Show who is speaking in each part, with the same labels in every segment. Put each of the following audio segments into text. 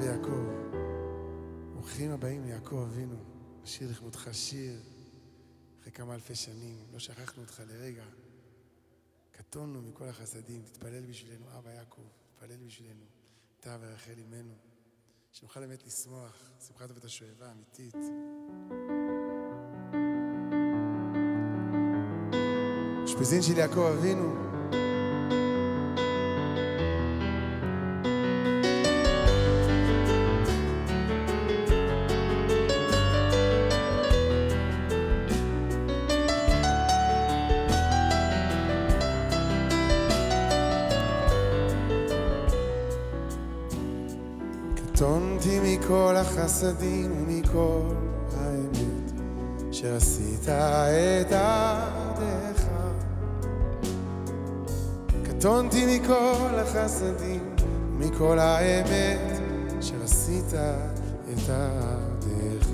Speaker 1: ויעקב. ברוכים הבאים ליעקב אבינו. נשאיר לכבודך שיר אחרי כמה אלפי שנים. לא שכחנו אותך לרגע. קטונו מכל החסדים. תתפלל בשבילנו, אבא יעקב. תתפלל בשבילנו. אתה ורחל אמנו. שנוכל באמת לשמוח, שמחת בית השואבה האמיתית. אשפיזין של יעקב אבינו. קטונתי מכל החסדים ומכל האמת שעשית את עבדך. קטונתי מכל החסדים ומכל האמת שעשית את עבדך.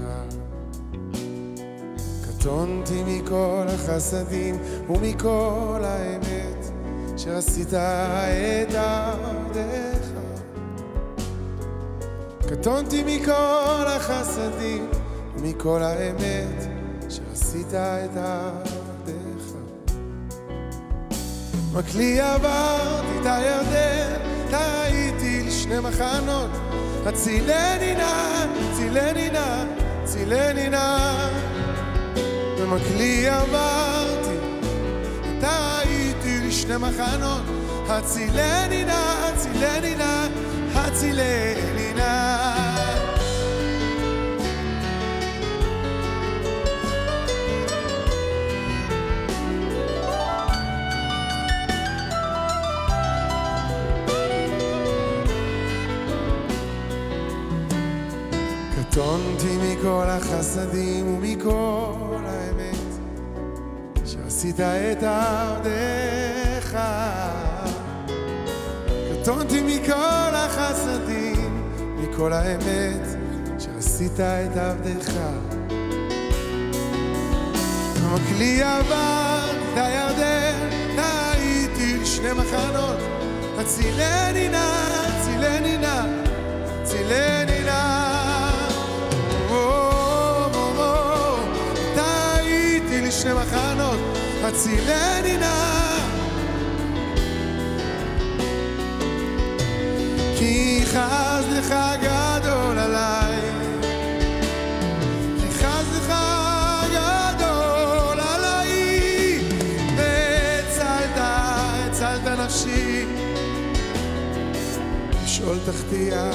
Speaker 1: קטונתי מכל החסדים ומכל האמת שעשית את עבדך. קטונתי מכל החסדים ומכל האמת שעשית את עבדך. מקלי עברתי את הירדן, טעיתי לשני מחנות, הצילני נא, צילני נא, צילני נא. במקלי עברתי, טעיתי לשני מחנות, הצילני נא, צילני נא, הצילני החסדים ומכל האמת שעשית את עבדך. קטונתי מכל החסדים, מכל האמת שעשית את עבדך. במקלי עבר את הירדן, הייתי לשני מחנות, הצילני נא, מחנות, הצילני נא. כי חסדך גדול עליי, חסדך גדול עליי, והצלת, הצלת נפשי, לשאול תחתיה.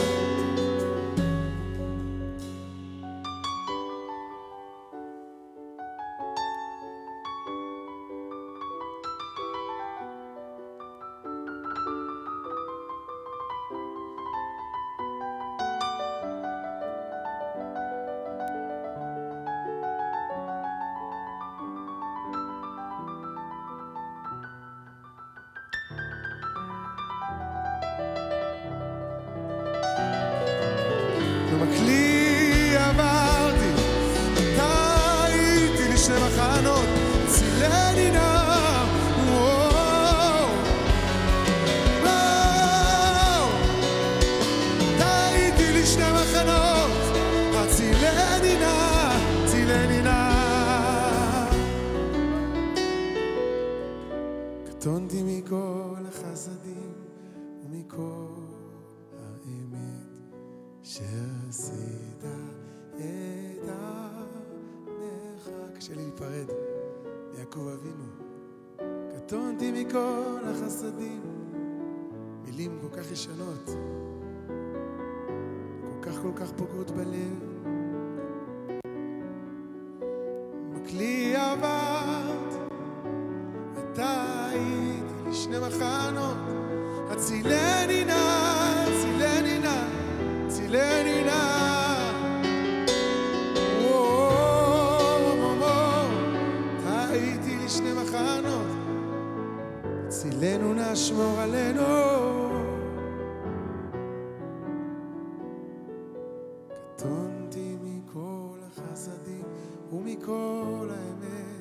Speaker 1: קטונתי מכל החסדים ומכל האמת שעשית את עבדך. קשה לי להיפרד מיעקב אבינו. קטונתי מכל החסדים, מילים כל כך ישנות, כל כך כל כך פוגעות בלב. לשני מחנות, הצילני נא, צילני נא. צילני נא. לשני מחנות, נא עלינו. קטונתי מכל החסדים ומכל האמת